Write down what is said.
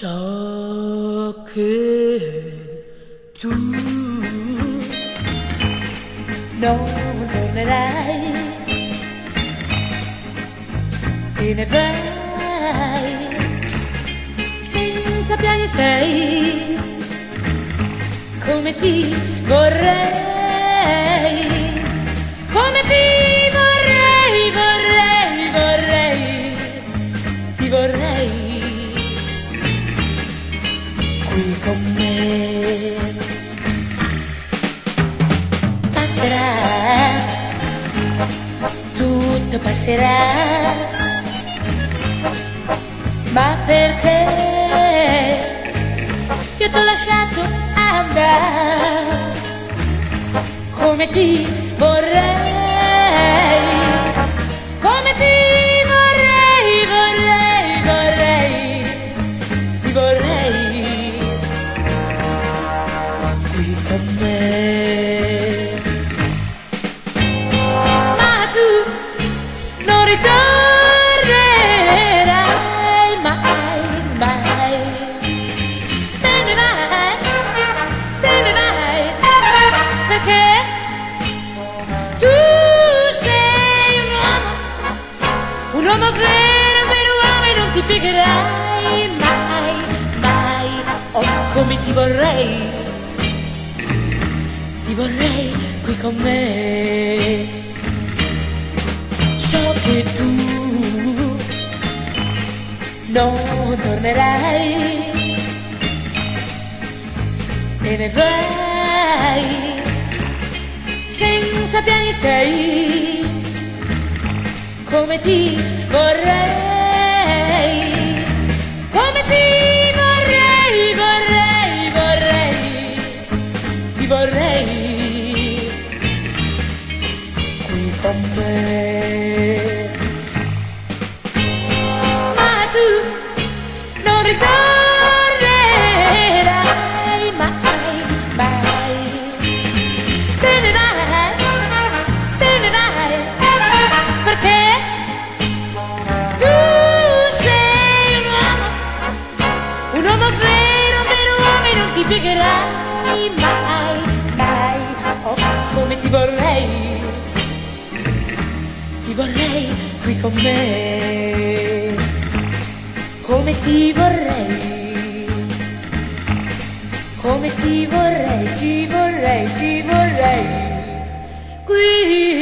So che tu non tornerai, te ne vai, senza piani stay, come ti vorrei. Qui con me. Passerà, tutto passerà, ma perché io ti ho lasciato andare come ti vorrei. Ritornerai mai, mai. Te ne vai, te ne vai, perché tu sei un uomo, un uomo vero, vero uomo e non ti piegherai mai, mai. Oh, come ti vorrei, ti vorrei qui con me. So che tu non tornerai, te ne vai, senza piani stai, come ti vorrei, come ti vorrei, ti piegherai mai, mai. Oh, come ti vorrei, ti vorrei qui con me. Come ti vorrei, come ti vorrei, ti vorrei, ti vorrei. Qui.